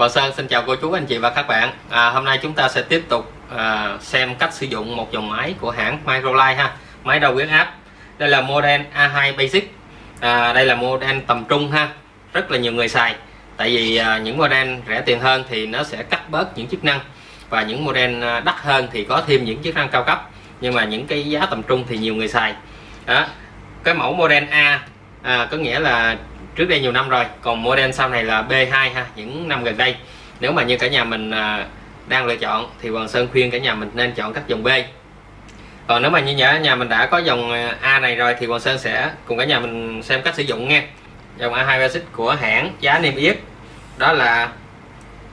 Hoàng Sơn xin chào cô chú anh chị và các bạn. À, Hôm nay chúng ta sẽ tiếp tục à, xem cách sử dụng một dòng máy của hãng Microlight ha. Máy đo huyết áp. Đây là model A2 Basic. À, Đây là model tầm trung ha. Rất là nhiều người xài. Tại vì à, những model rẻ tiền hơn thì nó sẽ cắt bớt những chức năng. Và những model à, đắt hơn thì có thêm những chức năng cao cấp. Nhưng mà những cái giá tầm trung thì nhiều người xài. Đó. Cái mẫu model A à, có nghĩa là trước đây nhiều năm rồi, còn model sau này là B2 ha, những năm gần đây. Nếu mà như cả nhà mình à, đang lựa chọn thì Hoàng Sơn khuyên cả nhà mình nên chọn các dòng B. Còn nếu mà như nhà nhà mình đã có dòng à, A này rồi thì Hoàng Sơn sẽ cùng cả nhà mình xem cách sử dụng nha. Dòng A2 Basic của hãng giá niêm yết, đó là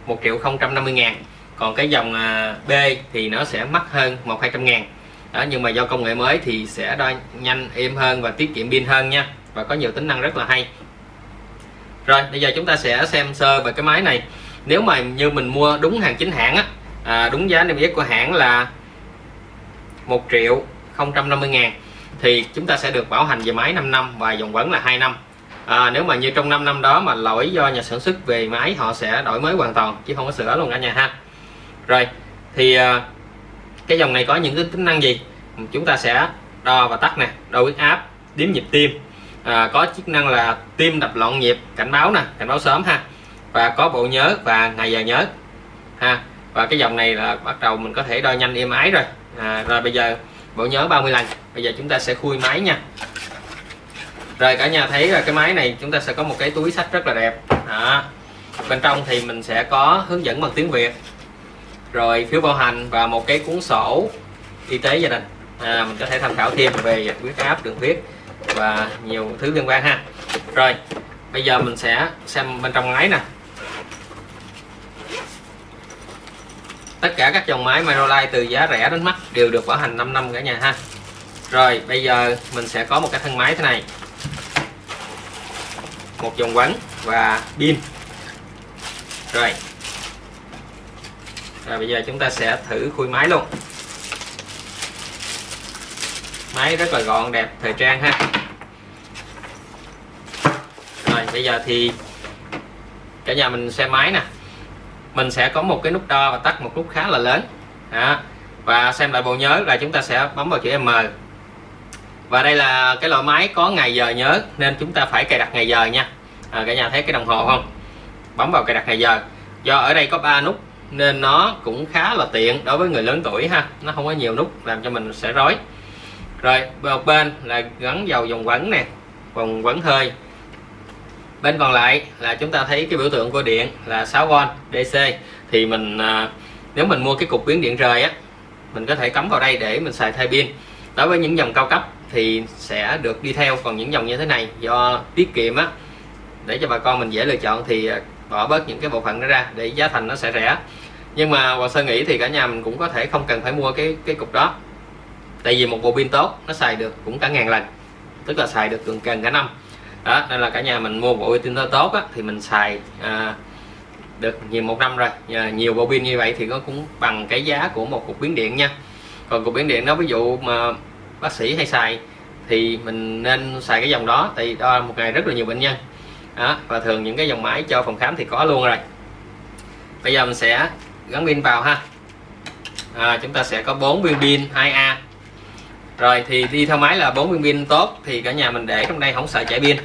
1 triệu 050 ngàn. Còn cái dòng à, B thì nó sẽ mắc hơn 1 200 ngàn. Đó, nhưng mà do công nghệ mới thì sẽ đo nhanh, êm hơn và tiết kiệm pin hơn nha. Và có nhiều tính năng rất là hay rồi bây giờ chúng ta sẽ xem sơ về cái máy này. Nếu mà như mình mua đúng hàng chính hãng á à, đúng giá niêm yết của hãng là 1 triệu 050 ngàn thì chúng ta sẽ được bảo hành về máy 5 năm và dòng vẫn là 2 năm. À, nếu mà như trong 5 năm đó mà lỗi do nhà sản xuất về máy họ sẽ đổi mới hoàn toàn chứ không có sửa luôn cả nhà ha. Rồi thì à, cái dòng này có những cái tính năng gì? Chúng ta sẽ đo và tắt nè đo huyết áp đếm nhịp tim à, có chức năng là tim đập loạn nhịp cảnh báo nè cảnh báo sớm ha. Và có bộ nhớ và ngày giờ nhớ ha. Và cái dòng này là bắt đầu mình có thể đo nhanh êm ái rồi. À, rồi bây giờ bộ nhớ 30 lần. Bây giờ chúng ta sẽ khui máy nha. Rồi cả nhà thấy là cái máy này chúng ta sẽ có một cái túi sách rất là đẹp. À, bên trong thì mình sẽ có hướng dẫn bằng tiếng Việt. Rồi phiếu bảo hành và một cái cuốn sổ y tế gia đình. À, mình có thể tham khảo thêm về huyết áp đường huyết và nhiều thứ liên quan ha. Rồi, bây giờ mình sẽ xem bên trong máy nè. Tất cả các dòng máy Microlight từ giá rẻ đến mắc đều được bảo hành 5 năm cả nhà ha. Rồi, bây giờ mình sẽ có một cái thân máy thế này. Một dòng quấn và pin. Rồi. Rồi, bây giờ chúng ta sẽ thử khui máy luôn máy rất là gọn đẹp thời trang ha. Rồi bây giờ thì cả nhà mình xem máy nè. Mình sẽ có một cái nút đo và tắt một nút khá là lớn. Đó. và xem lại bộ nhớ là chúng ta sẽ bấm vào chữ M. Và đây là cái loại máy có ngày giờ nhớ nên chúng ta phải cài đặt ngày giờ nha. À, cả nhà thấy cái đồng hồ không? Bấm vào cài đặt ngày giờ. Do ở đây có ba nút nên nó cũng khá là tiện đối với người lớn tuổi ha. Nó không có nhiều nút làm cho mình sẽ rối rồi một bên là gắn vào dòng quấn nè, vòng quấn hơi. Bên còn lại là chúng ta thấy cái biểu tượng của điện là 6V DC thì mình à, nếu mình mua cái cục biến điện rời á, mình có thể cắm vào đây để mình xài thay pin. Đối với những dòng cao cấp thì sẽ được đi theo còn những dòng như thế này. Do tiết kiệm á, để cho bà con mình dễ lựa chọn thì à, bỏ bớt những cái bộ phận đó ra để giá thành nó sẽ rẻ. Nhưng mà Hoàng Sơn nghĩ thì cả nhà mình cũng có thể không cần phải mua cái cái cục đó tại vì một bộ pin tốt nó xài được cũng cả ngàn lần tức là xài được gần gần cả năm. Đó nên là cả nhà mình mua bộ pin tốt á, thì mình xài à, được nhiều một năm rồi. À, nhiều bộ pin như vậy thì nó cũng bằng cái giá của một cục biến điện nha. Còn cục biến điện đó ví dụ mà bác sĩ hay xài thì mình nên xài cái dòng đó tại đo một ngày rất là nhiều bệnh nhân. Đó, và thường những cái dòng máy cho phòng khám thì có luôn rồi. Bây giờ mình sẽ gắn pin vào ha. À, chúng ta sẽ có bốn viên pin 2A rồi thì đi theo máy là bốn viên pin tốt thì cả nhà mình để trong đây không sợ chạy pin.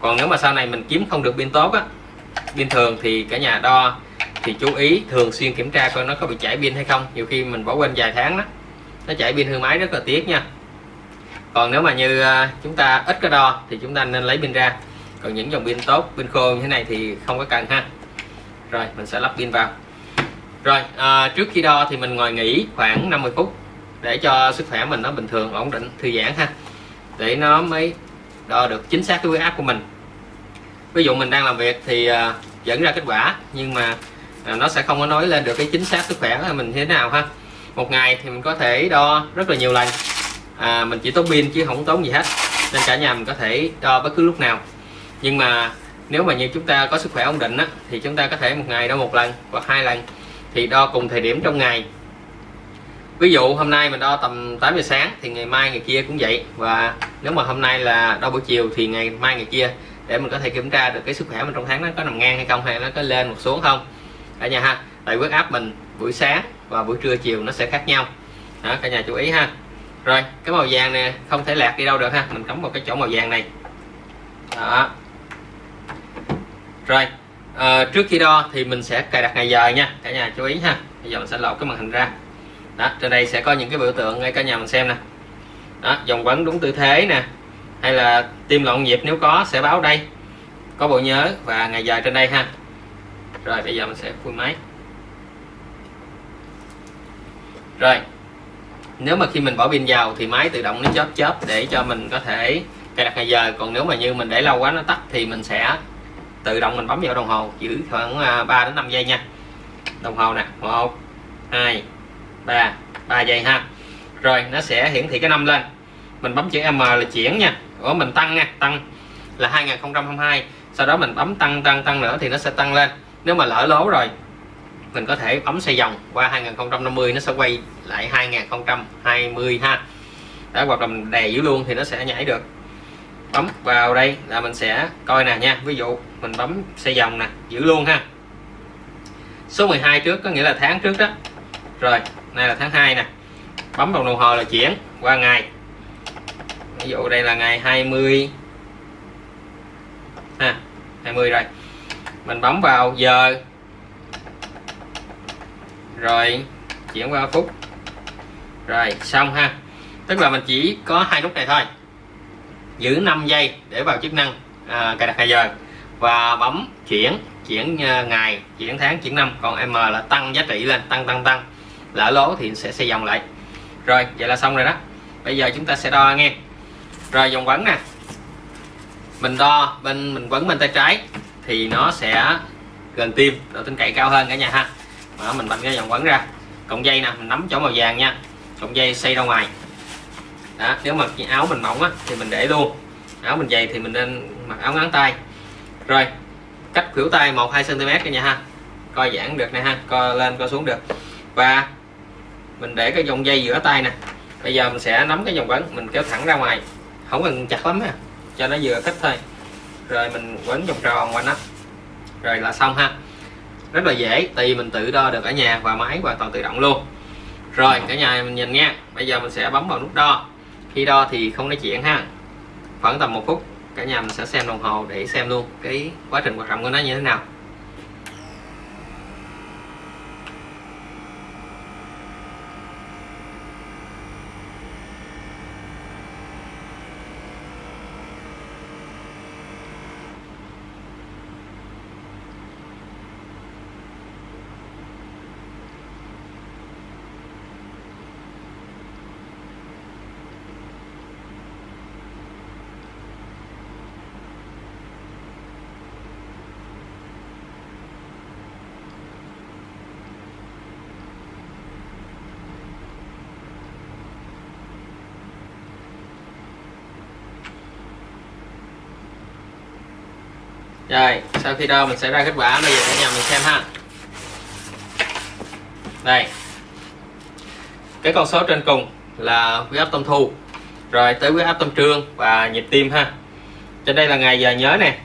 Còn nếu mà sau này mình kiếm không được pin tốt á pin thường thì cả nhà đo thì chú ý thường xuyên kiểm tra coi nó có bị chảy pin hay không. Nhiều khi mình bỏ quên vài tháng đó nó chảy pin hư máy rất là tiếc nha. Còn nếu mà như à, chúng ta ít có đo thì chúng ta nên lấy pin ra. Còn những dòng pin tốt pin khô như thế này thì không có cần ha. Rồi mình sẽ lắp pin vào. Rồi à, trước khi đo thì mình ngồi nghỉ khoảng 50 phút để cho sức khỏe mình nó bình thường ổn định thư giãn ha. Để nó mới đo được chính xác cái huyết áp của mình. Ví dụ mình đang làm việc thì à, dẫn ra kết quả nhưng mà à, nó sẽ không có nói lên được cái chính xác sức khỏe của mình thế nào ha. Một ngày thì mình có thể đo rất là nhiều lần. À, mình chỉ tốn pin chứ không tốn gì hết nên cả nhà mình có thể đo bất cứ lúc nào. Nhưng mà nếu mà như chúng ta có sức khỏe ổn định á, thì chúng ta có thể một ngày đo một lần hoặc hai lần thì đo cùng thời điểm trong ngày ví dụ hôm nay mình đo tầm 8 giờ sáng thì ngày mai ngày kia cũng vậy. Và nếu mà hôm nay là đo buổi chiều thì ngày mai ngày kia để mình có thể kiểm tra được cái sức khỏe mình trong tháng nó có nằm ngang hay không hay nó có lên một xuống không. Cả nhà ha tại huyết áp mình buổi sáng và buổi trưa chiều nó sẽ khác nhau. Đó cả nhà chú ý ha. Rồi cái màu vàng này không thể lạc đi đâu được ha. Mình cắm vào cái chỗ màu vàng này. Đó. Rồi à, trước khi đo thì mình sẽ cài đặt ngày giờ nha. Cả nhà chú ý ha. Bây giờ mình sẽ lột cái màn hình ra đó, trên đây sẽ có những cái biểu tượng ngay cả nhà mình xem nè. Đó vòng quấn đúng tư thế nè, hay là tim loạn nhịp nếu có sẽ báo đây. Có bộ nhớ và ngày giờ trên đây ha. Rồi, bây giờ mình sẽ khui máy. Rồi, nếu mà khi mình bỏ pin vào thì máy tự động nó chớp chớp để cho mình có thể cài đặt ngày giờ. Còn nếu mà như mình để lâu quá nó tắt thì mình sẽ tự động mình bấm vào đồng hồ giữ khoảng à, 3 đến 5 giây nha. Đồng hồ nè 1 2 3 3 giây ha. Rồi, nó sẽ hiển thị cái năm lên. Mình bấm chữ M là chuyển nha. Của mình tăng nha, tăng là 2022 sau đó mình bấm tăng tăng tăng nữa thì nó sẽ tăng lên. Nếu mà lỡ lố rồi, mình có thể bấm xoay vòng qua 2050 nó sẽ quay lại 2020 ha. Đó, hoặc là mình đè giữ luôn thì nó sẽ nhảy được. Bấm vào đây là mình sẽ coi nè nha. Ví dụ, mình bấm xoay vòng nè, giữ luôn ha. Số 12 trước có nghĩa là tháng trước đó. Rồi nay là tháng 2 nè. Bấm vào đồng hồ là chuyển qua ngày. Ví dụ đây là ngày 20 ha 20 rồi. Mình bấm vào giờ. Rồi chuyển qua phút. Rồi xong ha. Tức là mình chỉ có hai nút này thôi. Giữ 5 giây để vào chức năng à, cài đặt ngày giờ. Và bấm chuyển chuyển à, ngày chuyển tháng chuyển năm. Còn m là tăng giá trị lên tăng tăng tăng lỡ lố thì sẽ xây dòng lại. Rồi vậy là xong rồi đó. Bây giờ chúng ta sẽ đo nghe. Rồi vòng quấn nè. Mình đo bên mình quấn bên tay trái thì nó sẽ gần tim độ tin cậy cao hơn cả nhà ha. Đó, mình bật cái vòng quấn ra. Cọng dây nè mình nắm chỗ màu vàng nha. Cọng dây xây ra ngoài. Đó nếu mà áo mình mỏng á thì mình để luôn. Áo mình dày thì mình nên mặc áo ngắn tay. Rồi cách khuỷu tay 1 2 cm cả nhà ha. Coi giãn được nè ha co lên co xuống được. Và mình để cái vòng dây giữa tay nè. Bây giờ mình sẽ nắm cái vòng quấn mình kéo thẳng ra ngoài. Không cần chặt lắm ha, cho nó vừa thích thôi. Rồi mình quấn vòng tròn quanh nó. Rồi là xong ha. Rất là dễ, tùy mình tự đo được ở nhà và máy hoàn toàn tự động luôn. Rồi, cả nhà mình nhìn nha. Bây giờ mình sẽ bấm vào nút đo. Khi đo thì không nói chuyện ha. Khoảng tầm một phút, cả nhà mình sẽ xem đồng hồ để xem luôn cái quá trình hoạt động của nó như thế nào. Rồi sau khi đo mình sẽ ra kết quả. Bây giờ cả nhà mình xem ha. Đây. Cái con số trên cùng là huyết áp tâm thu. Rồi tới huyết áp tâm trương và nhịp tim ha. Trên đây là ngày giờ nhớ nè.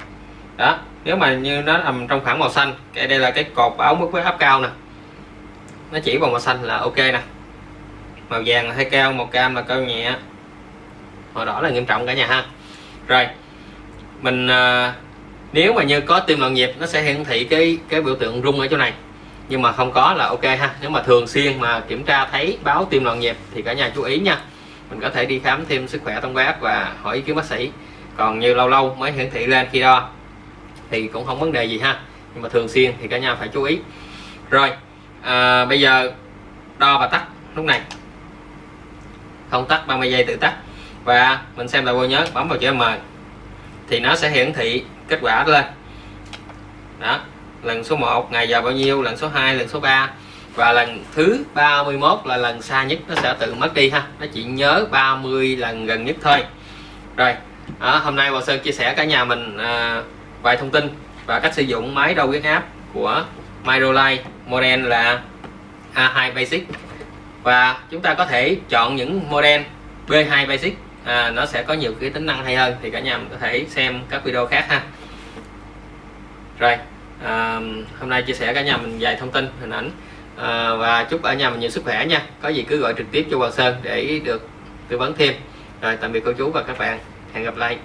Đó nếu mà như nó nằm trong khoảng màu xanh cái đây là cái cột báo mức huyết áp cao nè. Nó chỉ vào màu xanh là ok nè. Màu vàng là hơi cao màu cam là cao nhẹ. Màu đỏ là nghiêm trọng cả nhà ha. Rồi mình uh, nếu mà như có tim loạn nhịp nó sẽ hiển thị cái cái biểu tượng rung ở chỗ này. Nhưng mà không có là ok ha. Nếu mà thường xuyên mà kiểm tra thấy báo tim loạn nhịp thì cả nhà chú ý nha. Mình có thể đi khám thêm sức khỏe tổng quát và hỏi ý kiến bác sĩ. Còn như lâu lâu mới hiển thị lên khi đo thì cũng không vấn đề gì ha. Nhưng mà thường xuyên thì cả nhà phải chú ý. Rồi à, bây giờ đo và tắt lúc này. Không tắt 30 giây tự tắt. Và mình xem lại vô nhớ bấm vào chữ M thì nó sẽ hiển thị kết quả lên. Đó lần số 1 ngày giờ bao nhiêu lần số 2 lần số 3 và lần thứ 31 là lần xa nhất nó sẽ tự mất đi ha. Nó chỉ nhớ 30 lần gần nhất thôi. Rồi à, hôm nay Bảo Sơn chia sẻ cả nhà mình à, vài thông tin và cách sử dụng máy đo huyết áp của Myrolite model là A2 Basic. Và chúng ta có thể chọn những model B2 Basic. À, nó sẽ có nhiều cái tính năng hay hơn thì cả nhà mình có thể xem các video khác ha rồi à, hôm nay chia sẻ cả nhà mình vài thông tin hình ảnh. À, và chúc ở nhà mình nhiều sức khỏe nha. Có gì cứ gọi trực tiếp cho Hoàng Sơn để được tư vấn thêm. Rồi tạm biệt cô chú và các bạn. Hẹn gặp lại.